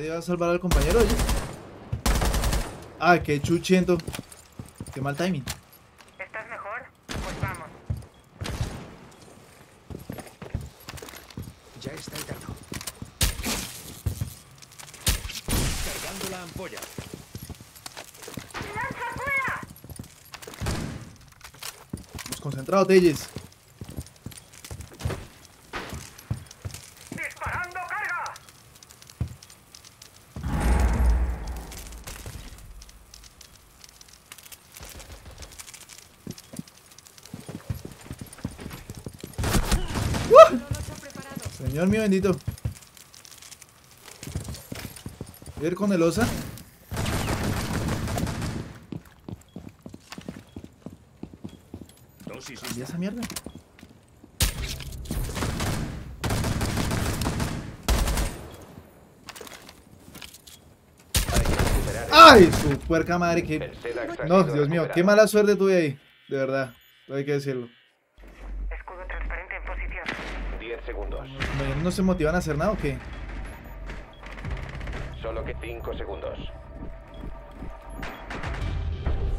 Nadie va a salvar al compañero, oye. Ah, qué chuchento. Qué mal timing. ¿Estás mejor? Pues vamos. Ya está el dardo. Cargando la ampolla. ¡Lanza fuera! Hemos concentrado, Telles. Señor mío bendito. Voy a ir con el osa. ¿Y esa mierda? ¡Ay! Su puerca madre que... No, Dios mío, qué mala suerte tuve ahí. De verdad, hay que decirlo. Escudo transparente en posición. 10 segundos. No se motivan a hacer nada o qué? Solo que 5 segundos.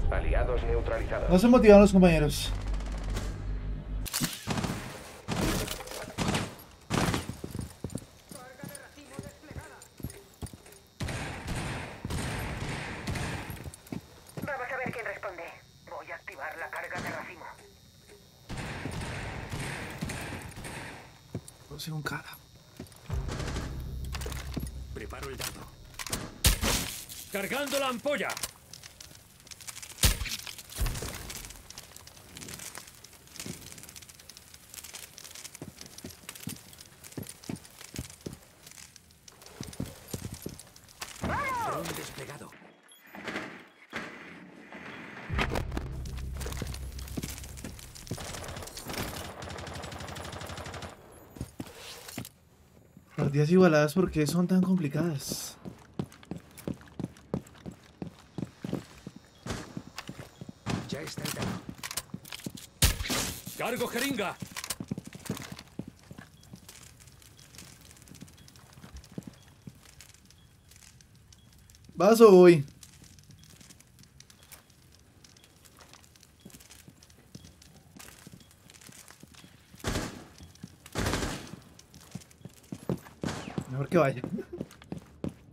Aliados neutralizados. No se motivan los compañeros. Vamos a ver quién responde. Voy a activar la carga de racimo. Puedo ser un cara. Preparo el dardo. Cargando la ampolla. Dron desplegado. Partidas igualadas, ¿por qué son tan complicadas? Ya está el. Cargo jeringa. ¿Vas o voy? Mejor que vaya.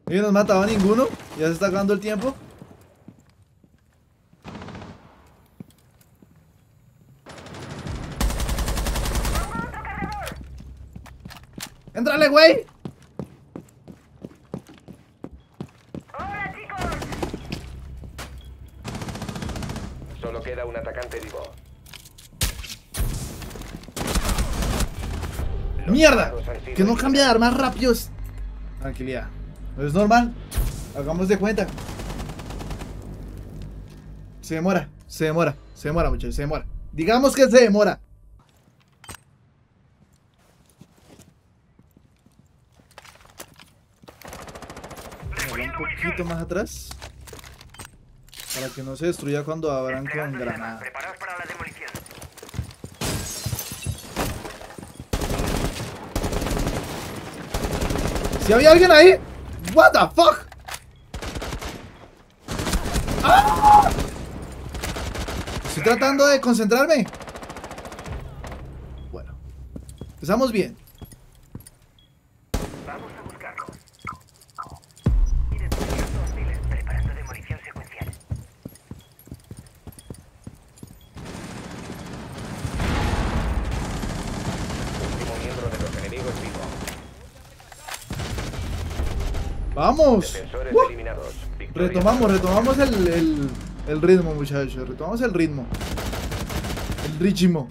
Y no nos mataba ninguno. Ya se está acabando el tiempo. ¡Entrale, güey! ¡Hola, chicos! Solo queda un atacante vivo. ¡Mierda! han Que no cambia de armas rápidos. Tranquilidad. No es normal. Hagamos de cuenta. Se demora. Se demora. Se demora, muchachos. Se demora. Digamos que se demora. Un poquito más atrás. Para que no se destruya cuando abran con Desplegando llamas. granada. Preparaos para la demolición. ¿Si había alguien ahí? What the fuck? ¡Ah! Estoy tratando de concentrarme. Bueno. Empezamos bien. Vamos a buscarlo. Identificando hostiles. Preparando demolición secuencial. Último miembro de los enemigos vivo. ¡Vamos! ¡Uh! Retomamos, retomamos el, el, el ritmo, muchachos. Retomamos el ritmo. El ritmo.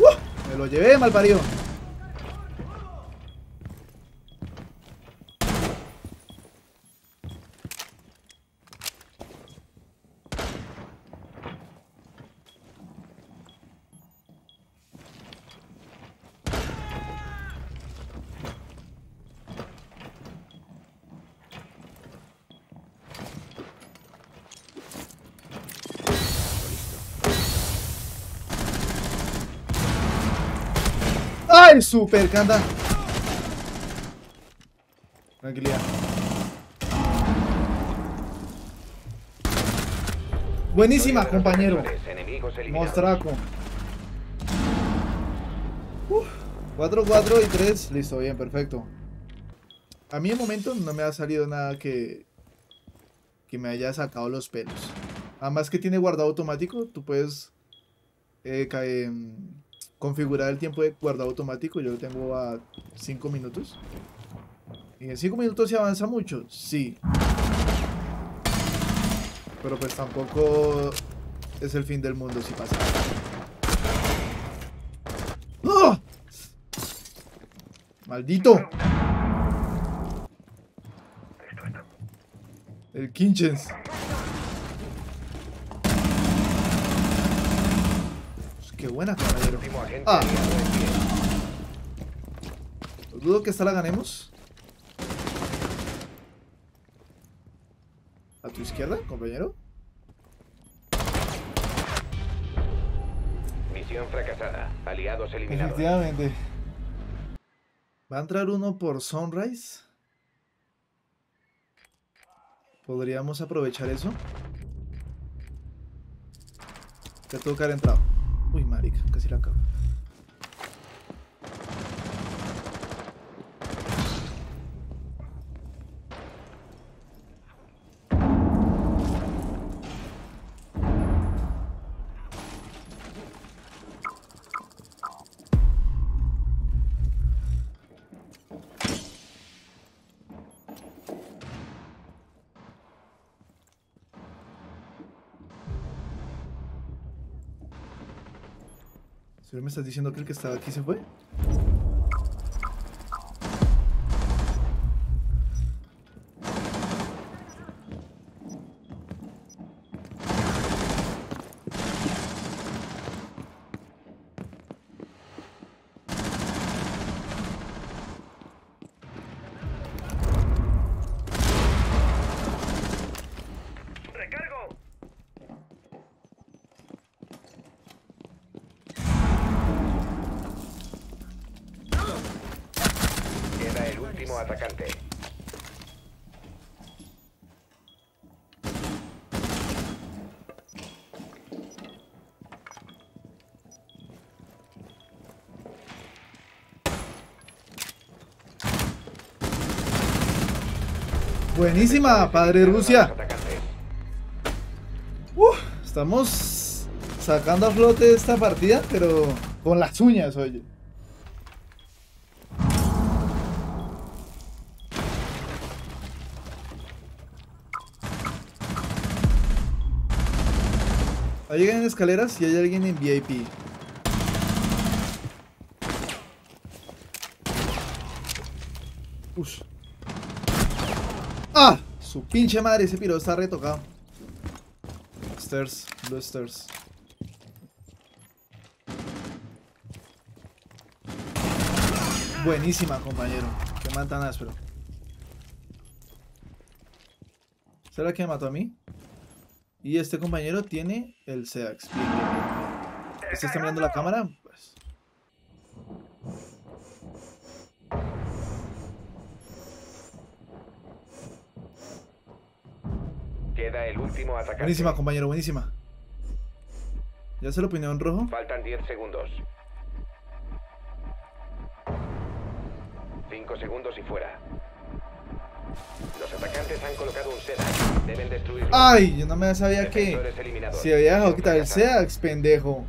¡Uh! Me lo llevé, mal ¡Ay, super canda! Tranquilidad. Buenísima, compañero. Mostraco. Uf, 4, 4 y 3. Listo, bien, perfecto. A mí de momento no me ha salido nada que, que me haya sacado los pelos. Además que tiene guardado automático, tú puedes eh, ca- em, configurar el tiempo de guardado automático. Yo lo tengo a 5 minutos. ¿Y en 5 minutos se avanza mucho? Sí. Pero pues tampoco es el fin del mundo si pasa. ¡Ah! ¡Maldito! El Kinchens. Pues qué buena, caballero. Ah. Dudo que esta la ganemos. A tu izquierda, compañero. Misión fracasada. Aliados eliminados. Efectivamente. ¿Va a entrar uno por Sunrise? ¿Podríamos aprovechar eso? Ya tuvo que haber entrado. Marica, casi la acabo. ¿Seguro me estás diciendo que el que estaba aquí se fue? ¡Recargo! Queda el último atacante. Buenísima, padre Rusia. Uf, estamos sacando a flote esta partida, pero con las uñas, oye. Hay alguien en escaleras y hay alguien en VIP. Ush. ¡Ah! Su pinche madre, ese piro está retocado. Stairs, blue stairs. Buenísima, compañero. Qué man tan áspero. ¿Será que me mató a mí? Y este compañero tiene el SEAX. Bien, bien, bien, bien. ¿Este está mirando la cámara? Último atacante. Buenísima, compañero, buenísima. ¿Ya se lo opinión en rojo? Faltan 10 segundos. 5 segundos y fuera. Los atacantes han colocado un SEDA. Deben destruirlo. ¡Ay! Yo no me sabía que. Si había dejado quitar el. SEAX, pendejo.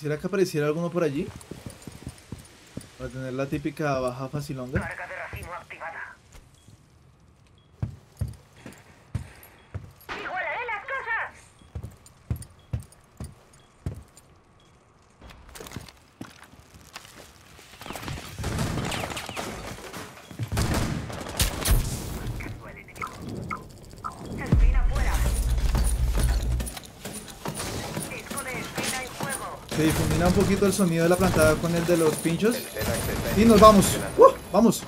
Quisiera que apareciera alguno por allí. Para tener la típica baja facilonga. Carga de racimo activada. ¡Igualaré las cosas! Espina fuera. Disco de espina en fuego. Se difumina un poquito el sonido de la plantada con el de los pinchos. Y nos vamos. ¡Uh! vamos.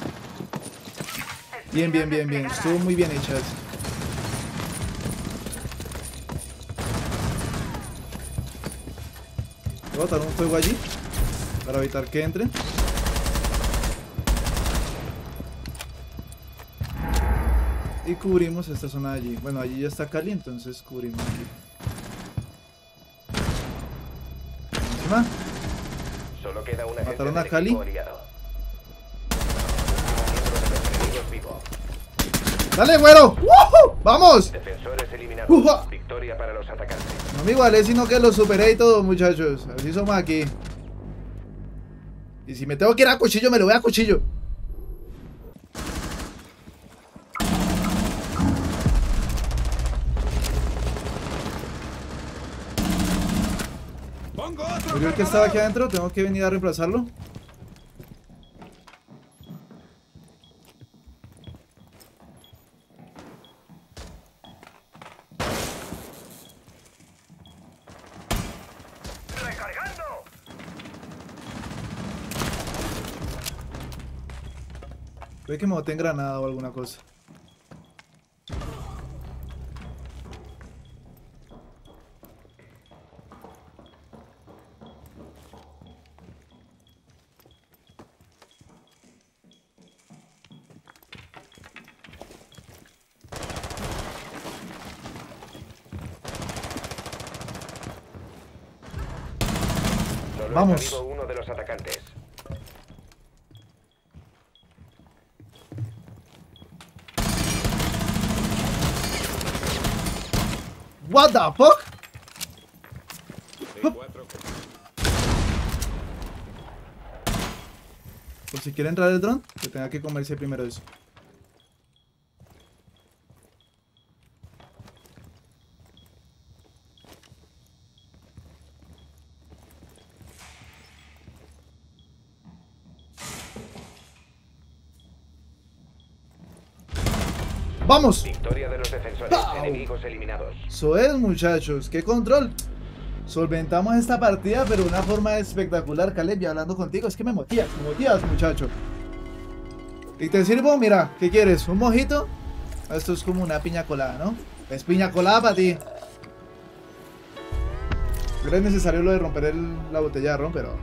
Bien, bien, bien, bien. Estuvo muy bien hecha. Voy a botar un fuego allí para evitar que entren. Y cubrimos esta zona de allí. Bueno, allí ya está Cali, entonces cubrimos aquí. ¿Mataron a Cali? los. ¡Dale, güero! ¡Vamos! Defensores los. No me igualé, sino que lo superé y todo, muchachos. Así somos aquí. Y si me tengo que ir a cuchillo, me lo voy a cuchillo. Murió que estaba aquí adentro, tengo que venir a reemplazarlo. ¡Recargando! Ve que me boté en granada o alguna cosa. Vamos. uno de los atacantes. What the fuck? Por si quiere entrar el dron, que tenga que comerse primero eso. ¡Vamos! Victoria de los defensores. Enemigos eliminados. Eso es, muchachos. ¡Qué control! Solventamos esta partida, pero de una forma espectacular, Caleb, y hablando contigo. Es que me motivas, me motivas, muchacho. Y te sirvo, mira, ¿qué quieres? ¿Un mojito? Esto es como una piña colada, ¿no? Es piña colada para ti. Pero es necesario lo de romper el- la botella de ron, pero